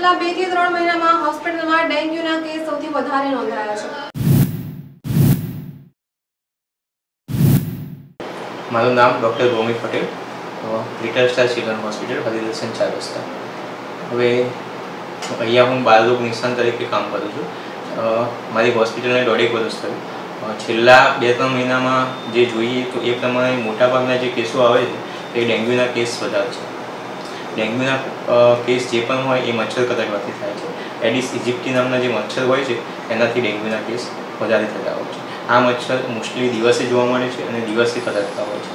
છેલ્લા બેથી ત્રણ મહિનામાં હોસ્પિટલમાં ડેન્ગ્યુના કેસ સૌથી વધારે નોંધાયા છે. મારું નામ doctor Bhaumik Patel uh, Little Star Children Hospital Haridarshan ચાર રસ્તા. હવે અહીંયા હું બાળરોગ નિષ્ણાત તરીકે કામ કરું છું. મારી હોસ્પિટલને દોઢેક વર્ષ થયું. છેલ્લા બે ત્રણ મહિનામાં જે જોઈએ તો એ પ્રમાણે મોટાભાગના જે કેસો આવે છે એ ડેન્ગ્યુના કેસ વધારે છે. ડેન્ગ્યુના કેસ જે પણ હોય એ મચ્છર કતરવાથી થાય છે. એડિસ ઇજિપ્ટી નામના જે મચ્છર હોય છે, એનાથી ડેન્ગ્યુના કેસ વધારે થતા હોય છે. આ મચ્છર મોસ્ટલી દિવસે જોવા મળે છે અને દિવસે કતરતા હોય છે.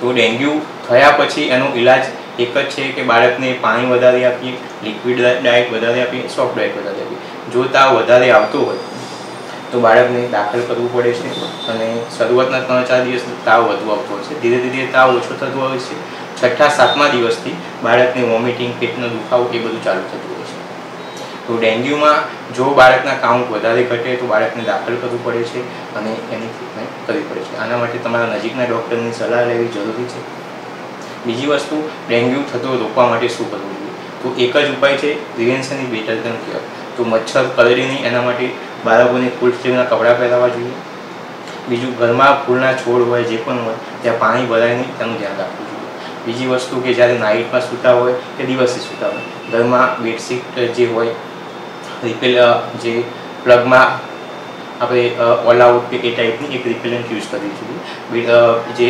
તો ડેન્ગ્યુ થયા પછી એનો ઈલાજ એક જ છે કે બાળકને પાણી વધારે આપીએ, લિક્વિડ ડાયટ વધારે આપીએ, સોફ્ટ ડાયટ વધારે આપીએ. જો તાવ વધારે આવતો હોય, તો બાળકને દાખલ કરવું પડે છે અને શરૂઆતના ત્રણ ચાર દિવસ તાવ વધુ આવતો હોય છે. ધીરે ધીરે તાવ ઓછો થતો હોય છે છઠ્ઠા સાતમા દિવસથી બાળકને વોમિટિંગ પેટનો દુખાવો એ બધું ચાલુ થતું હોય છે. તો ડેન્ગ્યુમાં જો બાળકના કાઉન્ટ વધારે ઘટે તો બાળકને દાખલ કરવું પડે છે અને એની ટ્રીટમેન્ટ કરવી પડે છે. આના માટે તમારા નજીકના ડૉક્ટરની સલાહ લેવી જરૂરી છે. બીજી વસ્તુ, ડેન્ગ્યુ થતો રોકવા માટે શું કરવું જોઈએ? તો એક જ ઉપાય છે prevention is better than cure તો મચ્છર કરડે નહીં એના માટે બાળકોને ફૂલ સ્લીવના કપડાં પહેરાવવા જોઈએ. બીજું, ઘરમાં ફૂલના છોડ હોય, જે પણ હોય, ત્યાં પાણી ભરાય નહીં તેનું ધ્યાન રાખવું જોઈએ. બીજી વસ્તુ કે જ્યારે નાઇટમાં સૂતા હોય કે દિવસે સૂતા હોય, ઘરમાં બેડશીટ જે હોય રિપેલ જે પ્લગમાં આપણે ઓલ આઉટ કે એ ટાઈપની એક રિપેલન્ટ યુઝ કરવી જોઈએ. જે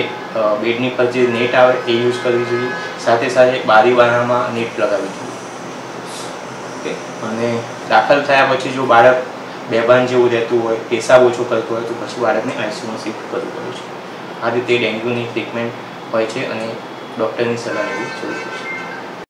બેડની પર જે નેટ આવે એ યુઝ કરવી જોઈએ. સાથે સાથે બારી બારણામાં નેટ લગાવવી જોઈએ. ઓકે. અને દાખલ થયા પછી જો બાળક બેભાન જેવું રહેતું હોય, પેશાબ ઓછો કરતું હોય, તો પછી બાળકને આઈસીયુમાં શિફ્ટ કરવું પડે છે. આ રીતે ડેન્ગ્યુની ટ્રીટમેન્ટ હોય છે અને ડૉક્ટરની સલાહ લેવી જરૂરી છે